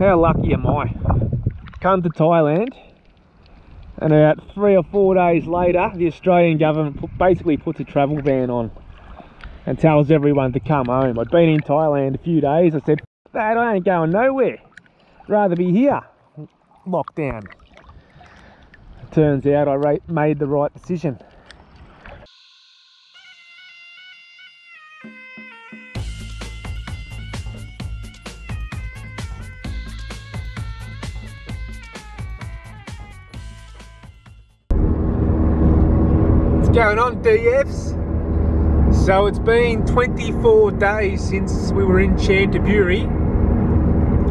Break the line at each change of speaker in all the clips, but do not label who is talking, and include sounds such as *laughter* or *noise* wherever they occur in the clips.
How lucky am I? Come to Thailand and about three or four days later the Australian government basically puts a travel ban on and tells everyone to come home. I'd been in Thailand a few days. I said, that I ain't going nowhere. Rather be here. Lockdown. Turns out I made the right decision. Going on DFs? So it's been 24 days since we were in Chanthaburi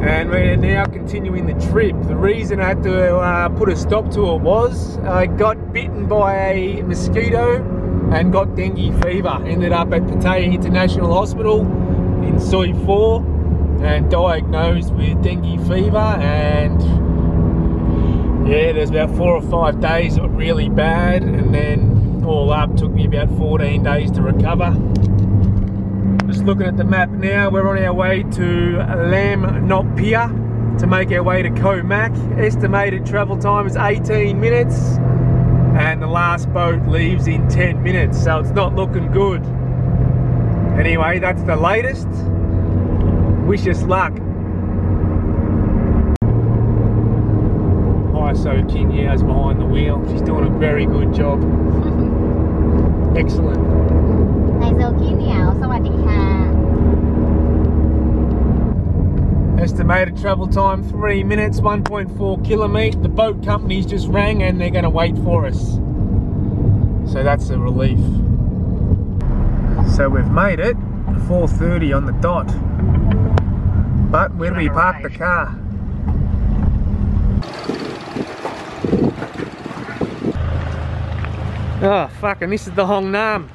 and we're now continuing the trip. The reason I had to uh, put a stop to it was I got bitten by a mosquito and got dengue fever. Ended up at Pattaya International Hospital in Soi 4 and diagnosed with dengue fever and yeah, there's about four or five days were really bad and then all up. Took me about 14 days to recover. Just looking at the map now we're on our way to Laem Ngop Pier to make our way to Koh Mak estimated travel time is 18 minutes and the last boat leaves in 10 minutes so it's not looking good. Anyway that's the latest. Wish us luck. Hi, So King Yao's behind the wheel. She's doing a very good job. *laughs* Excellent.
ไฮโซขี้เหนียว สวัสดีค่ะ
Estimated travel time three minutes, 1.4 kilometre. The boat company's just rang and they're going to wait for us. So that's a relief. So we've made it 4.30 on the dot. But where do we park the car? Oh fuck, and this is the Hong Nam.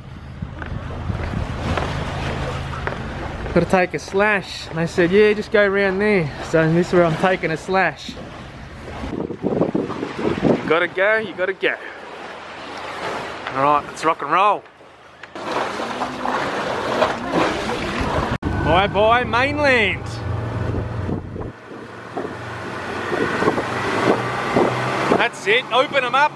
Gotta take a slash. And they said, yeah, just go around there. So this is where I'm taking a slash. You gotta go, you gotta go. Alright, let's rock and roll. Bye bye, mainland. That's it, open them up.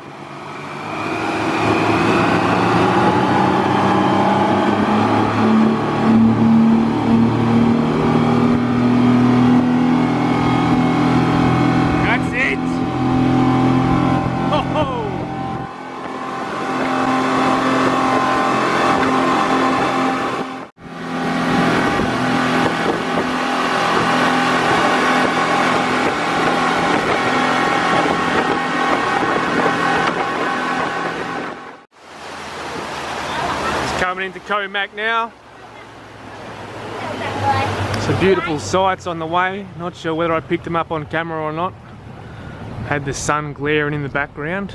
Koh Mak now. Some beautiful sights on the way. Not sure whether I picked them up on camera or not. Had the sun glaring in the background.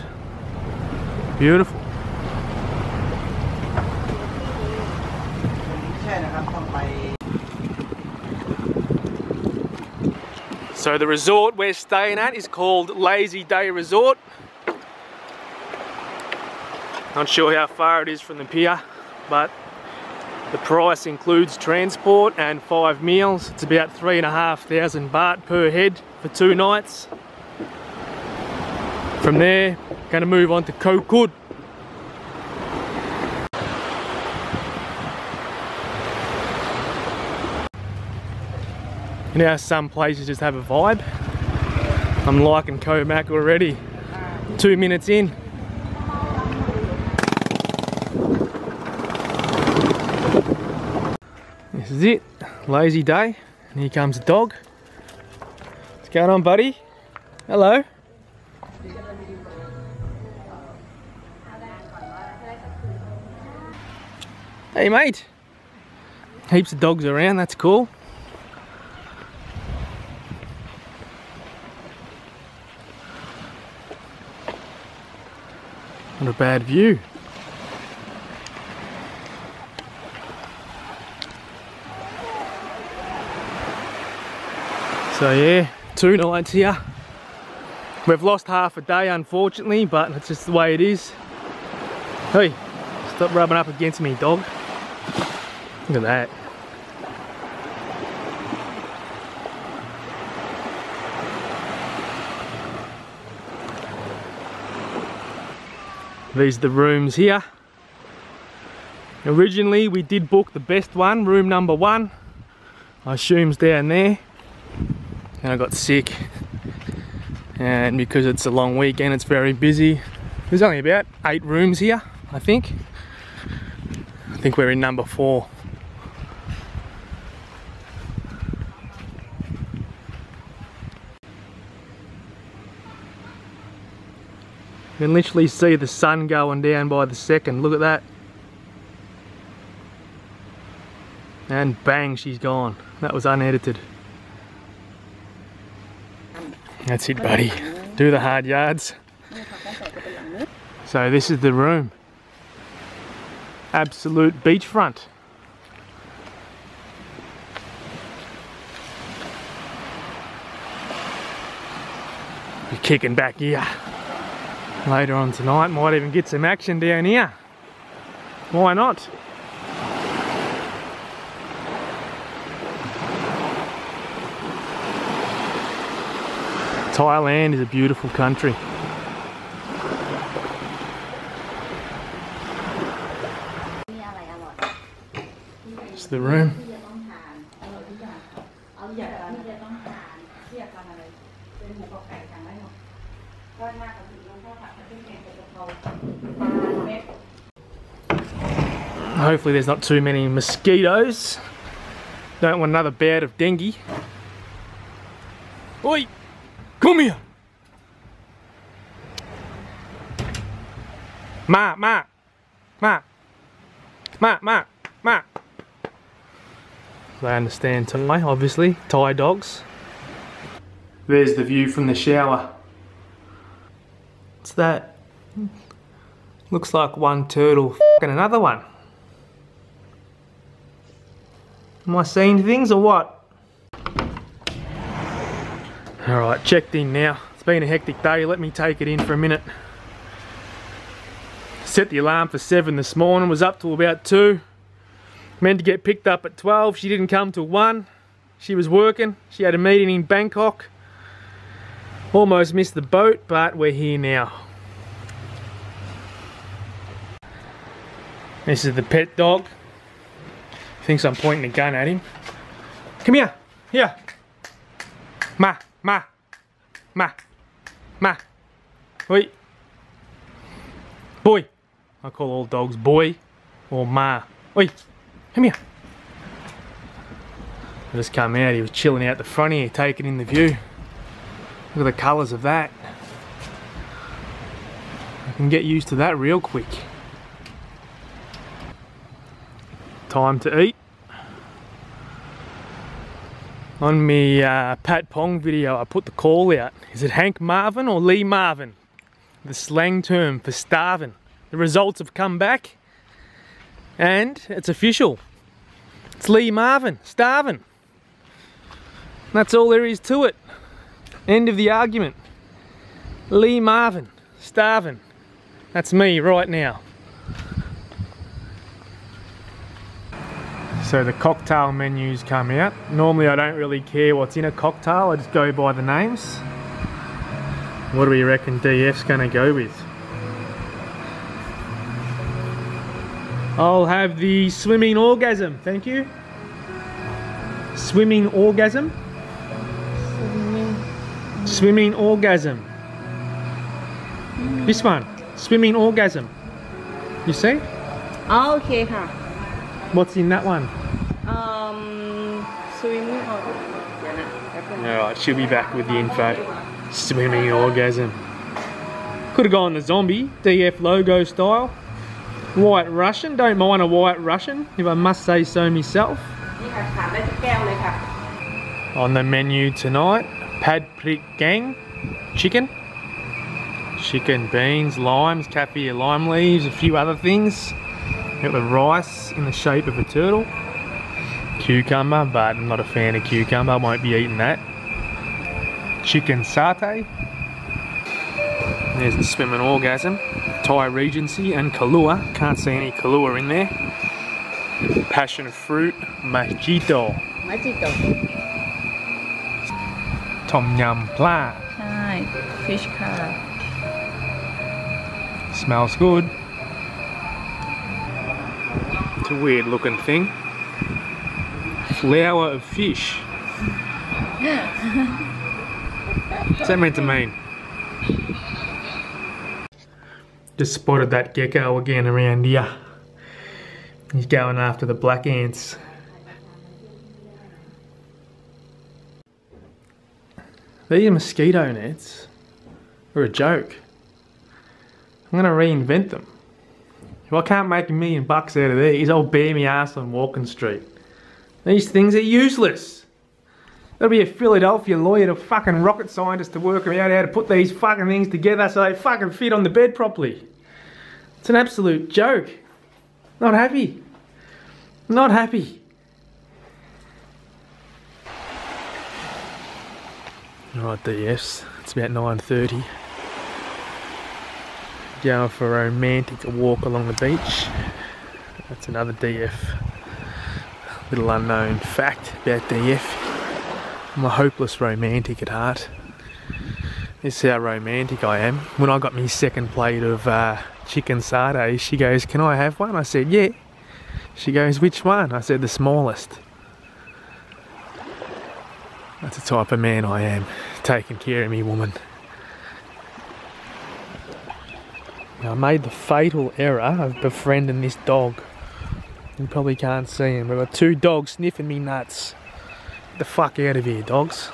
Beautiful. So the resort we're staying at is called Lazy Day Resort. Not sure how far it is from the pier but the price includes transport and five meals. It's about three and a half thousand baht per head for two nights. From there, gonna move on to Koh Kud. You know some places just have a vibe? I'm liking Koh Mak already. Two minutes in. This is it. Lazy day. And here comes the dog. What's going on, buddy? Hello. Hey, mate. Heaps of dogs around, that's cool. Not a bad view. So yeah, two nights here. We've lost half a day unfortunately, but it's just the way it is. Hey, stop rubbing up against me dog. Look at that. These are the rooms here. Originally we did book the best one, room number one. I assume's down there. And I got sick. And because it's a long weekend, it's very busy. There's only about eight rooms here, I think. I think we're in number four. You can literally see the sun going down by the second. Look at that. And bang, she's gone. That was unedited. That's it, buddy. Do the hard yards. So this is the room. Absolute beachfront. Be kicking back here later on tonight. Might even get some action down here. Why not? Thailand is a beautiful country. It's the room. Hopefully there's not too many mosquitoes. Don't want another bout of dengue. Oi! Come here! Ma, ma, ma, ma, ma, ma. They understand Thai, obviously. Thai dogs. There's the view from the shower. What's that? Looks like one turtle and another one. Am I seeing things or what? Alright, checked in now. It's been a hectic day, let me take it in for a minute. Set the alarm for 7 this morning, was up till about 2. Meant to get picked up at 12, she didn't come till 1. She was working, she had a meeting in Bangkok. Almost missed the boat, but we're here now. This is the pet dog. Thinks I'm pointing a gun at him. Come here. Here. Ma. Ma. Ma. Ma. Oi. Boy. I call all dogs boy or ma. Oi. Come here. I just come out. He was chilling out the front here, taking in the view. Look at the colours of that. I can get used to that real quick. time to eat. On me uh, Pat Pong video I put the call out. Is it Hank Marvin or Lee Marvin? The slang term for starving. The results have come back and it's official. It's Lee Marvin, starving. That's all there is to it. End of the argument. Lee Marvin, starving. That's me right now. So the cocktail menus come out. Normally I don't really care what's in a cocktail, I just go by the names. What do we reckon DF's gonna go with? I'll have the swimming orgasm, thank you. Swimming orgasm? Swimming, orgasm. This one, swimming orgasm. You see?
Oh, okay, huh?
What's in that one?
Um, swimming
Alright, she'll be back with the info. Swimming orgasm. Could have gone the zombie, DF logo style. White Russian, don't mind a white Russian, if I must say so myself. On the menu tonight, pad prick gang, chicken, chicken, beans, limes, kaffir lime leaves, a few other things. Got the rice in the shape of a turtle. Cucumber, but I'm not a fan of cucumber, won't be eating that. Chicken satay. There's the swimming orgasm. Thai Regency and Kahlua. Can't see any Kahlua in there. Passion fruit,
machito. Mojito.
Tom yum pla.
Hi, fish curry.
Smells good. It's a weird looking thing. Flower of fish. What's that meant to mean? Just spotted that gecko again around here. He's going after the black ants. These mosquito nets are a joke. I'm gonna reinvent them. If I can't make a million bucks out of these, I'll bear me ass on Walking Street. These things are useless. There'll be a Philadelphia lawyer to fucking rocket scientist to work out how to put these fucking things together so they fucking fit on the bed properly. It's an absolute joke. Not happy. Not happy. Alright DS, it's about 9.30. Going for a romantic walk along the beach. That's another DF. Little unknown fact about DF. I'm a hopeless romantic at heart. This is how romantic I am. When I got my second plate of uh, chicken satay, she goes, Can I have one? I said, Yeah. She goes, Which one? I said, The smallest. That's the type of man I am. Taking care of me, woman. Now, I made the fatal error of befriending this dog. You probably can't see him. I've got two dogs sniffing me nuts. Get the fuck out of here, dogs.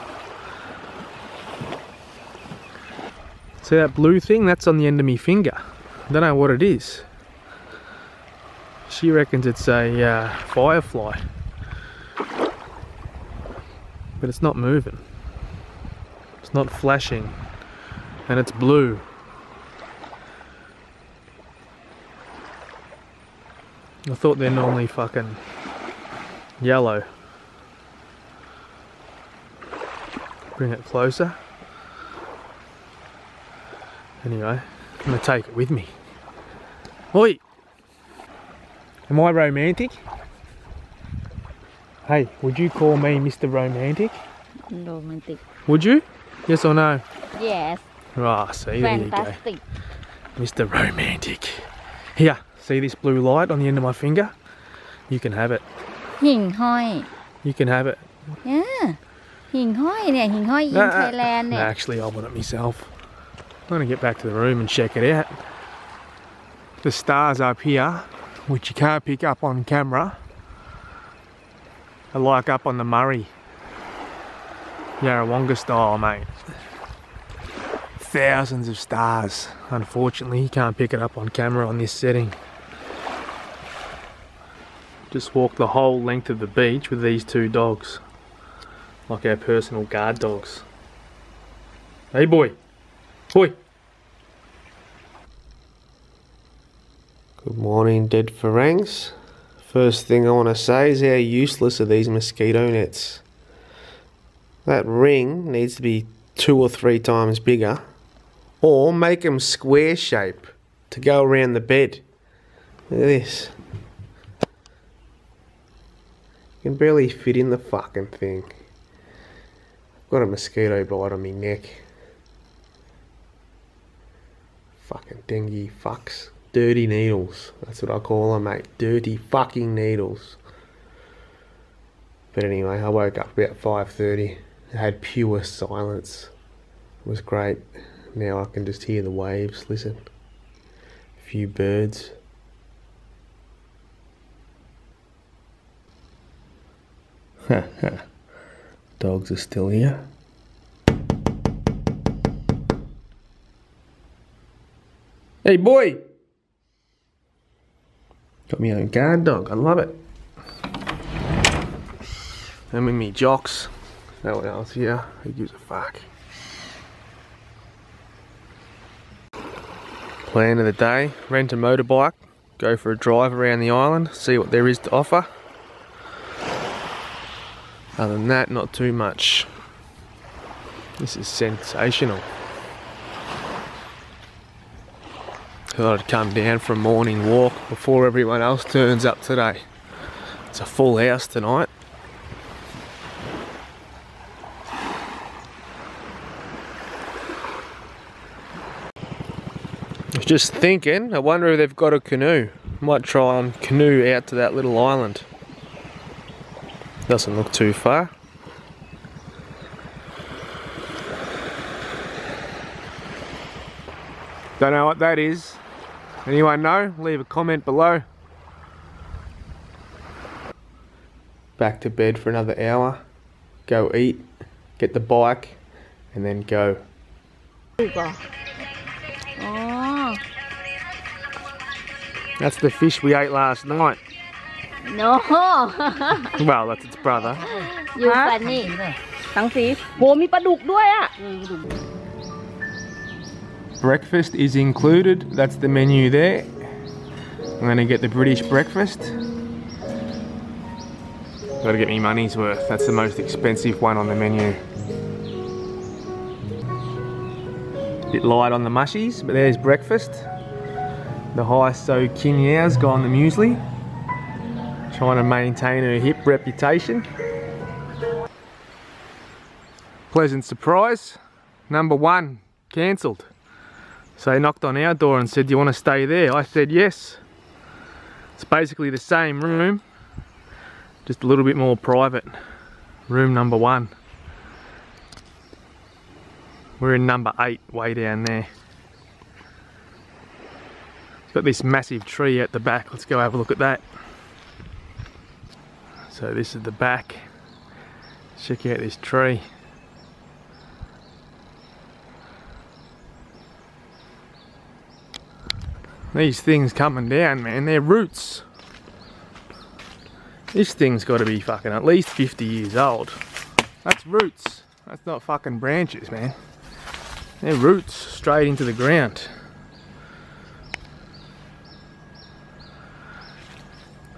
See that blue thing? That's on the end of my finger. I don't know what it is. She reckons it's a uh, firefly. But it's not moving. It's not flashing. And it's blue. I thought they're normally fucking yellow. Bring it closer. Anyway, I'm gonna take it with me. Oi! Am I romantic? Hey, would you call me Mr. Romantic?
romantic
Would you? Yes or no?
yes
Ah, see, there you go.
fantastic
Mr. Romantic. Here, see this blue light on the end of my finger? You can have it.
หิ่งห้อย
You can have it.
อ่าหิ่งห้อยเนี่ยหิ่งห้อยยิง
Nah,
ไทยแลนด์
nah,
เนี่ย
actually, I want it myself. I'm gonna get back to the room and check it out. The stars up here, which you can't pick up on camera, are like up on the Murray. Yarrawonga style, mate. Thousands of stars. Unfortunately, you can't pick it up on camera on this setting. Just walk the whole length of the beach with these two dogs like our personal guard dogs. Hey boy, boy.
Good morning, dead Farangs. First thing I want to say is how useless are these mosquito nets. That ring needs to be two or three times bigger, or make them square shape to go around the bed. Look at this. You can barely fit in the fucking thing. I've got a mosquito bite on my neck. Fucking dengue fucks. Dirty needles. That's what I call them, mate. Dirty fucking needles. But anyway, I woke up about 5.30. I had pure silence. It was great. Now I can just hear the waves, listen. A few birds. *laughs* Dogs are still here. Hey boy! Got me a guard dog, I love it. And with me jocks. No one else here. Who gives a fuck? Plan of the day, rent a motorbike, go for a drive around the island, see what there is to offer. Other than that, not too much. This is sensational. Thought I'd come down for a morning walk before everyone else turns up today. It's a full house tonight. Just thinking, I wonder if they've got a canoe. Might try and canoe out to that little island. Doesn't look too far.
Don't know what that is. Anyone know? Leave a comment below.
Back to bed for another hour. Go eat, get the bike, and then go.
Oh.
That's the fish we ate last night.
no *laughs*
Well, that's its brother.
you funny
สังสีโหมีปลาดุกด้วยอ่ะ
Breakfast is included. That's the menu there. I'm gonna get the British breakfast. Gotta get me money's worth. That's the most expensive one on the menu. Bit light on the mushies, but there's breakfast. The high so King Yao's gone the muesli. Trying to maintain her hip reputation. Pleasant surprise. Number one, cancelled. So they knocked on our door and said, do you want to stay there? I said yes. It's basically the same room, just a little bit more private. Room number one. We're in number eight, way down there. It's got this massive tree at the back. Let's go have a look at that. So this is the back. Check out this tree. These things coming down, man, they're roots. This thing's got to be fucking at least 50 years old. That's roots. That's not fucking branches, man. They're roots straight into the ground.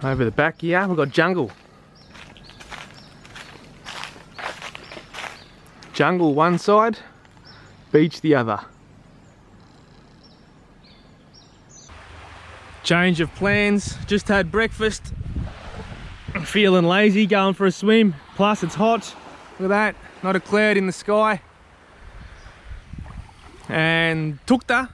Over the back here, we've got jungle. Jungle one side, beach the other. Change of plans, just had breakfast. I'm Feeling lazy, going for a swim. Plus it's hot, look at that, not a cloud in the sky. And Tukta,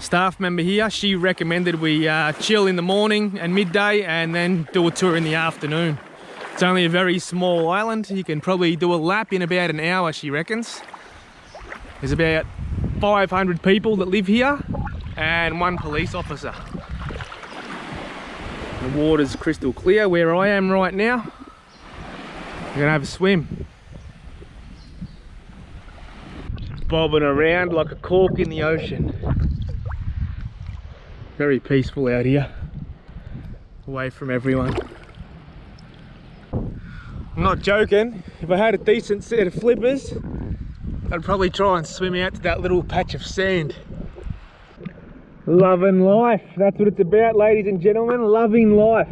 staff member here, she recommended we uh, chill in the morning and midday and then do a tour in the afternoon. It's only a very small island. You can probably do a lap in about an hour, she reckons. There's about 500 people that live here and one police officer. The water's crystal clear where I am right now. We're gonna have a swim. Bobbing around like a cork in the ocean. Very peaceful out here. Away from everyone. I'm not joking. If I had a decent set of flippers, I'd probably try and swim out to that little patch of sand. Loving life. That's what it's about, ladies and gentlemen. Loving life.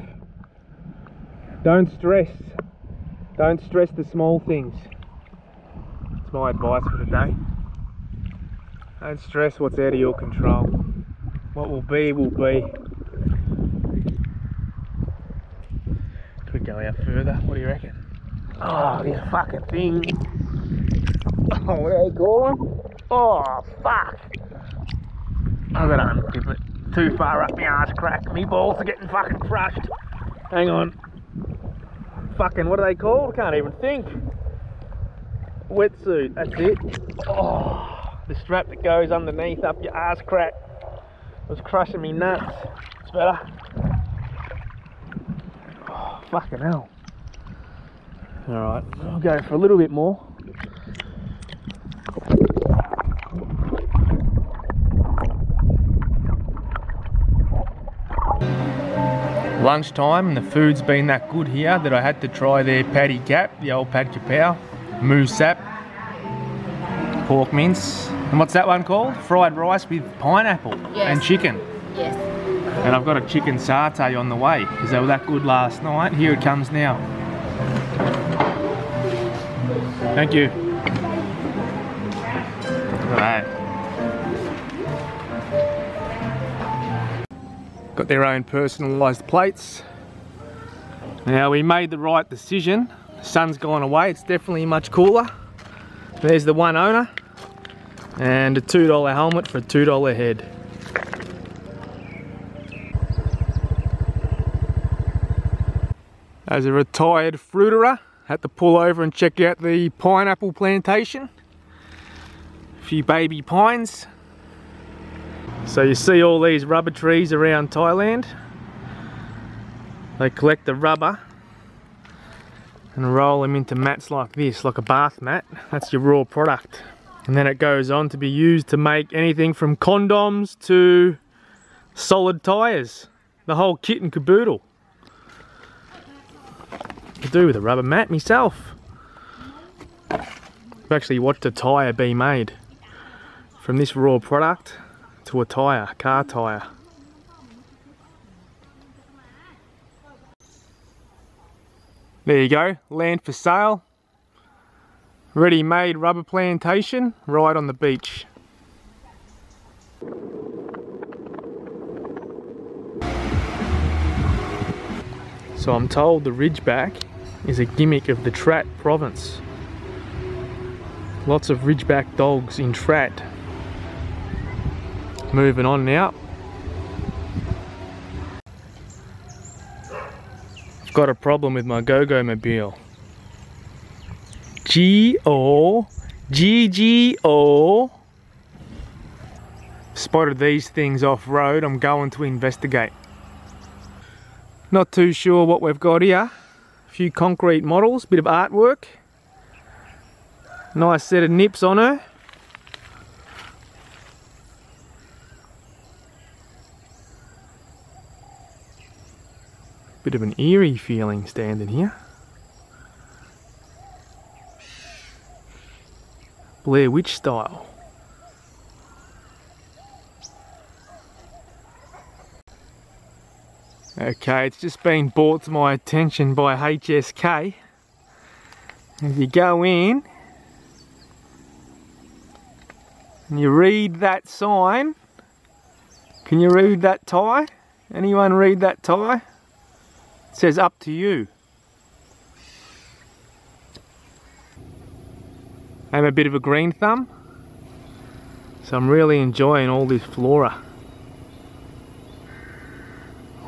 Don't stress. Don't stress the small things. It's my advice for the day. Don't stress what's out of your control. What will be, will be. Go out further. What do you reckon? Oh, this fucking thing. Oh, what do they call them? Oh, fuck. I'm gonna unclip it. Too far up my arse crack. Me balls are getting fucking crushed. Hang on. Fucking, what are they called? Can't even think. Wetsuit, that's it. Oh, the strap that goes underneath up your arse crack was crushing me nuts. It's better. Fucking hell. Alright, I'll go for a little bit more. lunchtime and the food's been that good here that I had to try their patty cap, the old pad kapow, moose sap, pork mince, and what's that one called? Fried rice with pineapple
Yes.
and chicken.
yes
And I've got a chicken satay on the way because they were that good last night. Here it comes now. Thank you. That. Got their own personalised plates. Now we made the right decision. The sun's gone away, it's definitely much cooler. There's the one owner and a $2 helmet for a $2 head. As a retired fruiterer, had to pull over and check out the pineapple plantation. A few baby pines. So you see all these rubber trees around Thailand. They collect the rubber and roll them into mats like this, like a bath mat. That's your raw product. And then it goes on to be used to make anything from condoms to solid tyres. The whole kit and caboodle. To do with a rubber mat myself. I've actually watched a tyre be made from this raw product to a tyre, car tyre. There you go, land for sale. Ready-made rubber plantation right on the beach. So I'm told the Ridgeback is a gimmick of the Trat province. Lots of Ridgeback dogs in Trat. Moving on now. I've got a problem with my go-go mobile. G-O, G-G-O. Spotted these things off-road, I'm going to investigate. Not too sure what we've got here. Few concrete models, bit of artwork. Nice set of nips on her. Bit of an eerie feeling standing here. Blair Witch style. Okay, it's just been brought to my attention by HSK. If you go in and you read that sign, can you read that Thai? Anyone read that Thai? It says up to you. I'm a bit of a green thumb, so I'm really enjoying all this flora.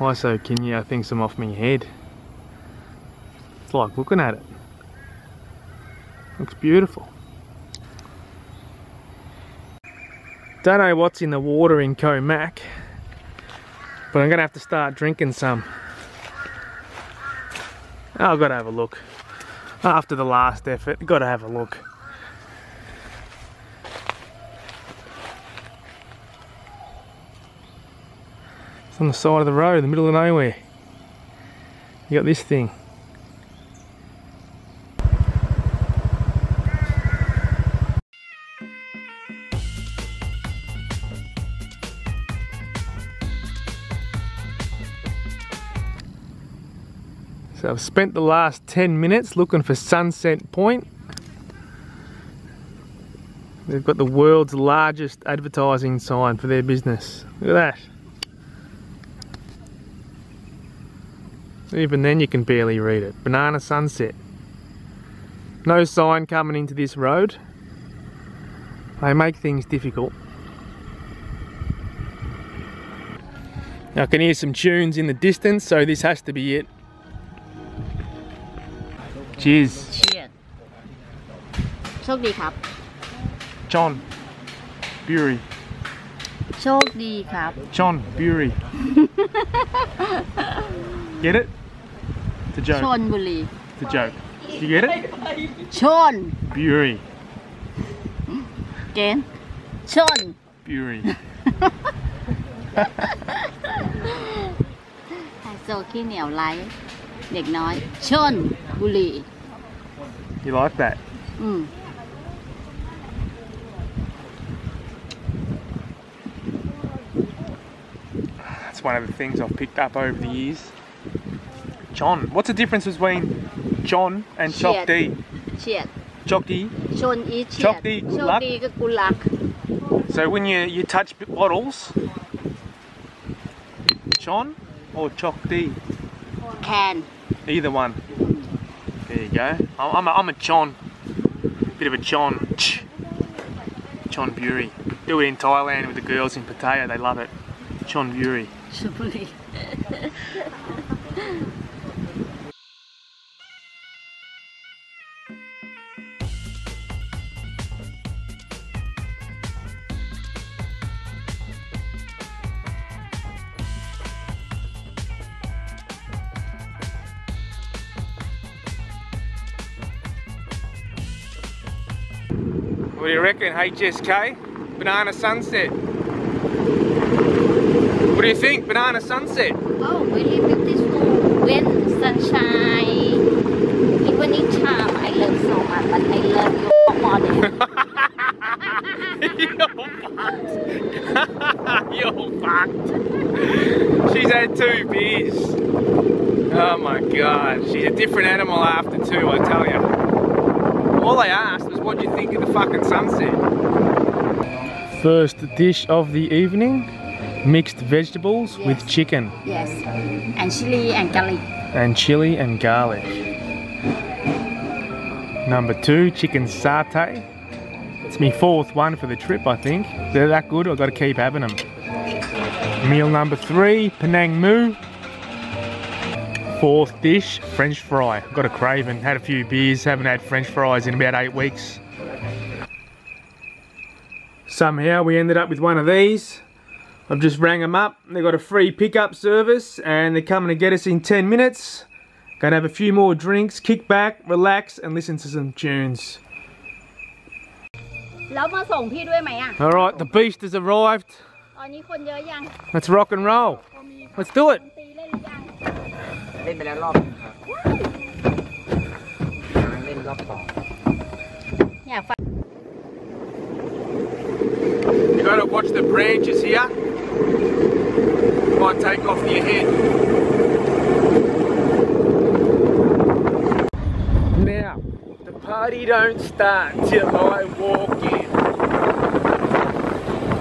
Also, Kenya thinks I'm off my head. It's like looking at it. Looks beautiful. Don't know what's in the water in Koh Mak, but I'm gonna have to start drinking some. I've got to have a look. After the last effort, got to have a look. On the side of the road, in the middle of nowhere. You got this thing. So I've spent the last 10 minutes looking for Sunset Point. They've got the world's largest advertising sign for their business. Look at that. Even then you can barely read it. Banana Sunset. No sign coming into this road. They make things difficult. I can hear some tunes in the distance, so this has to be it. Cheers.
เชียดโชคดีครับ
John Bury.
โชคดีครับ
John Bury. *laughs* Get it?
The
joke.
Chon
Buri. The joke. Do you get it?
Chon.
Bury.
Again. Chon.
Bury.
so khi nẻo lái Nick nói Chon Buri.
You like that?
Mm.
That's one of the things I've picked up over the years. John. What's the difference between John and Chok D?
Chiet.
Chok D? John
Chok D,
good luck.
good luck.
So when you, you touch bottles, John or Chok D?
Can.
Either one. There you go. I'm a, I'm a John. Bit of a John. John Bury. Do it in Thailand with the girls in Pattaya. They love it. John Bury. *laughs* you reckon, HSK? Banana Sunset. What do you think, Banana Sunset?
Oh, really beautiful. When sunshine, evening time, I love so much, but I love you more than
You're fucked. She's had two beers. Oh my god, she's a different animal after two, I tell you. All I asked was what do you think of the fucking sunset? First dish of the evening, mixed vegetables with chicken
Yes, and chili and garlic.
and chili and garlic. Number two, chicken satay. It's my fourth one for the trip, I think. They're that good, I've got to keep having them. Meal number three, Penang Moo fourth dish, French fry. Got a craving, had a few beers, haven't had French fries in about eight weeks. Somehow we ended up with one of these. I've just rang them up. They've got a free pickup service and they're coming to get us in 10 minutes. Gonna have a few more drinks, kick back, relax and listen to some tunes. Alright, the beast has arrived. Let's rock and roll. Let's do it.
เล่น
ไปแล้วรอบนึงครับเล่นรอบสอง
อยากฟัง
You gotta watch the branches here. Might take off your head. Now, the party don't start till I walk in.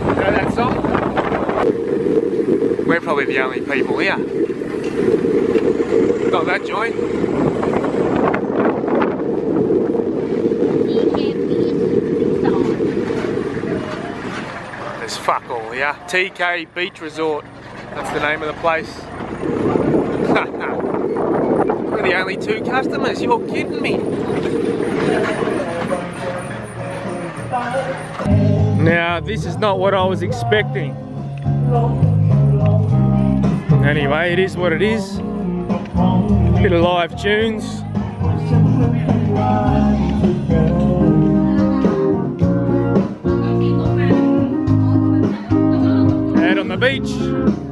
You know that song? We're probably the only people here. That joint? There's fuck all yeah. TK Beach Resort. That's the name of the place. *laughs* We're the only two customers. You're kidding me. Now, this is not what I was expecting. Anyway, it is what it is. Bit of live tunes. Out on the beach.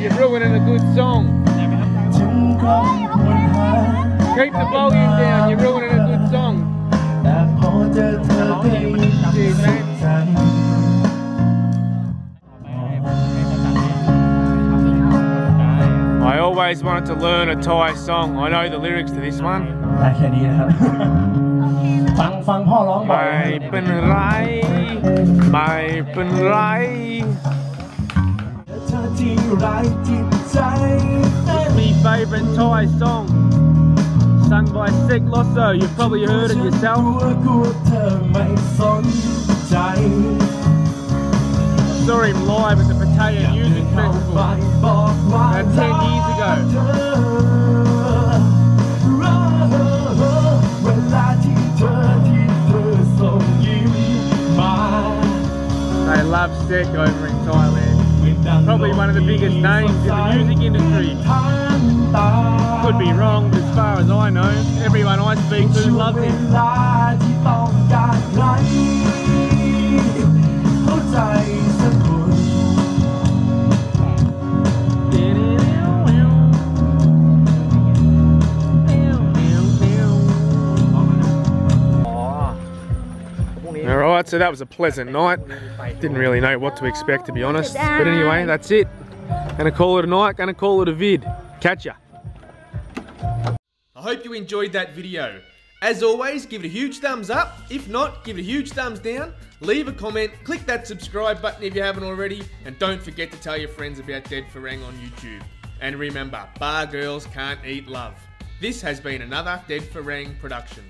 you're ruining a good song.
จึงก็ควรหา
Keep the volume down. You're ruining a good song.
แต่พอเจอเธอก็ยิ่งสุขใจ
I always wanted to learn a Thai song. I know the lyrics to this one.
ได้แค่นี้นะครับ ฟังฟังพ่อร้องบ่อย
ไม่เป็นไร ไม่เป็นไร
ที่ไร้จิตใจ
my favorite Thai song sung by Sek Loso. You've probably heard it yourself. Saw him live at the Pattaya Music Festival about 10 years ago. They love Sek over in Thailand. Probably one of the biggest names in the music industry. Could be wrong, but as far as I know, everyone I speak to loves him. Alright, so that was a pleasant night. Didn't really know what to expect to be honest. But anyway, that's it. Gonna call it a night, gonna call it a vid. Catch ya. I hope you enjoyed that video. As always, give it a huge thumbs up. If not, give it a huge thumbs down. Leave a comment, click that subscribe button if you haven't already, and don't forget to tell your friends about Dead Farang on YouTube. And remember, bar girls can't eat love. This has been another Dead Farang production.